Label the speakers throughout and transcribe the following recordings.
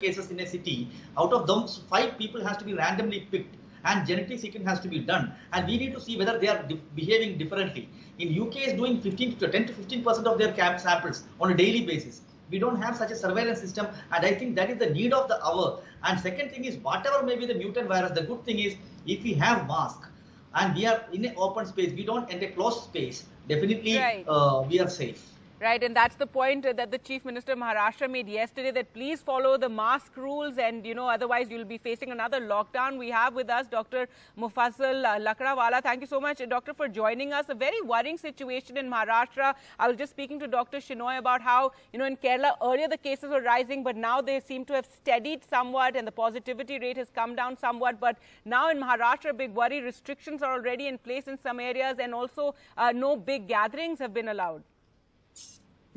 Speaker 1: cases in a city, out of those five people has to be randomly picked and genetic sequence has to be done and we need to see whether they are di behaving differently. In UK is doing 15 to 10 to 15 percent of their cap samples on a daily basis. We don't have such a surveillance system and I think that is the need of the hour. And second thing is whatever may be the mutant virus, the good thing is if we have mask and we are in an open space, we don't enter closed space, definitely
Speaker 2: right.
Speaker 1: uh, we are safe.
Speaker 2: Right, and that's the point that the Chief Minister of Maharashtra made yesterday that please follow the mask rules and, you know, otherwise you'll be facing another lockdown. We have with us Dr. Muffazal uh, Lakdawala. Thank you so much, Doctor, for joining us. A very worrying situation in Maharashtra. I was just speaking to Dr. Shenoy about how, you know, in Kerala earlier the cases were rising, but now they seem to have steadied somewhat and the positivity rate has come down somewhat. But now in Maharashtra, big worry, restrictions are already in place in some areas and also uh, no big gatherings have been allowed.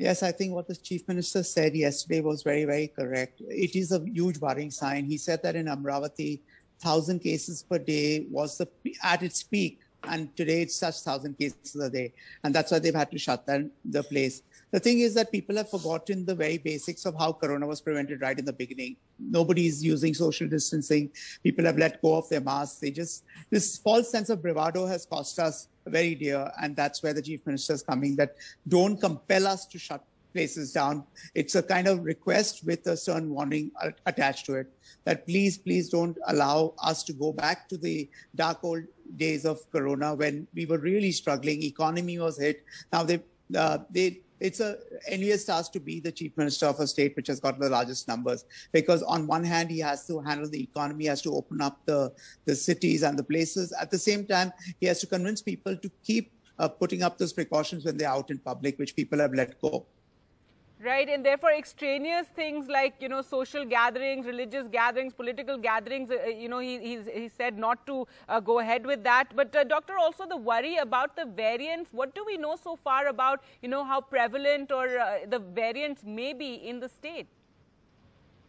Speaker 3: Yes, I think what the chief minister said yesterday was very, very correct. It is a huge worrying sign. He said that in Amravati, thousand cases per day was the at its peak, and today it's such thousand cases a day, and that's why they've had to shut down the place. The thing is that people have forgotten the very basics of how corona was prevented right in the beginning. Nobody is using social distancing. People have let go of their masks. They just this false sense of bravado has cost us very dear, and that's where the chief minister is coming. That don't compel us to shut places down. It's a kind of request with a certain warning attached to it that please, please don't allow us to go back to the dark old days of Corona when we were really struggling. Economy was hit. Now they, uh, they, it's a envious task to be the chief minister of a state which has got the largest numbers because on one hand he has to handle the economy, has to open up the, the cities and the places. At the same time, he has to convince people to keep uh, putting up those precautions when they're out in public, which people have let go.
Speaker 2: Right, and therefore extraneous things like, you know, social gatherings, religious gatherings, political gatherings, uh, you know, he, he's, he said not to uh, go ahead with that. But, uh, Doctor, also the worry about the variants. What do we know so far about, you know, how prevalent or uh, the variants may be in the state?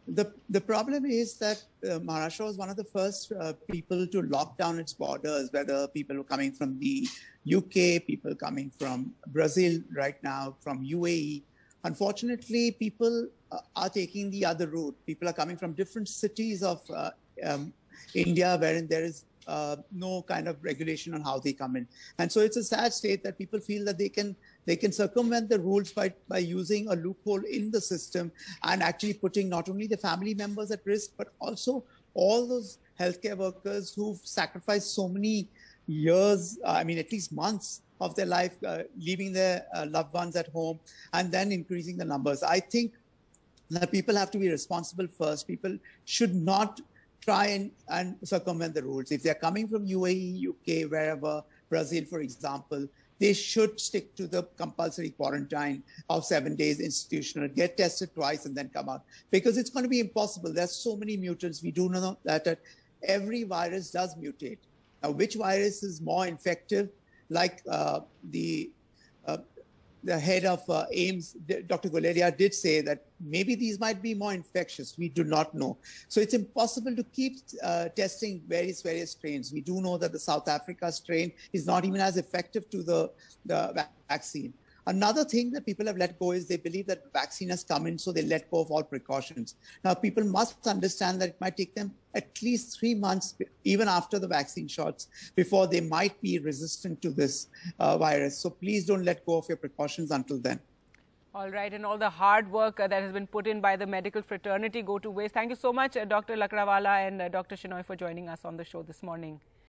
Speaker 3: The, the problem is that uh, Maharashtra was one of the first uh, people to lock down its borders, whether people were coming from the UK, people coming from Brazil right now, from UAE Unfortunately, people uh, are taking the other route. People are coming from different cities of uh, um, India, wherein there is uh, no kind of regulation on how they come in. And so it's a sad state that people feel that they can they can circumvent the rules by, by using a loophole in the system and actually putting not only the family members at risk, but also all those healthcare workers who've sacrificed so many years, uh, I mean, at least months of their life, uh, leaving their uh, loved ones at home, and then increasing the numbers. I think that people have to be responsible first. People should not try and, and circumvent the rules. If they're coming from UAE, UK, wherever, Brazil, for example, they should stick to the compulsory quarantine of seven days institutional, get tested twice and then come out. Because it's going to be impossible. There's so many mutants. We do know that, that every virus does mutate. Now, which virus is more infective? Like uh, the uh, the head of uh, AIIMS, Dr. Guleria, did say that maybe these might be more infectious. We do not know. So it's impossible to keep uh, testing various, various strains. We do know that the South Africa strain is not even as effective to the, the vaccine. Another thing that people have let go is they believe that vaccine has come in, so they let go of all precautions. Now, people must understand that it might take them at least three months, even after the vaccine shots, before they might be resistant to this uh, virus. So please don't let go of your precautions until then.
Speaker 2: All right, and all the hard work uh, that has been put in by the medical fraternity go to waste. Thank you so much, uh, Dr. Lakdawala and uh, Dr. Shenoy for joining us on the show this morning.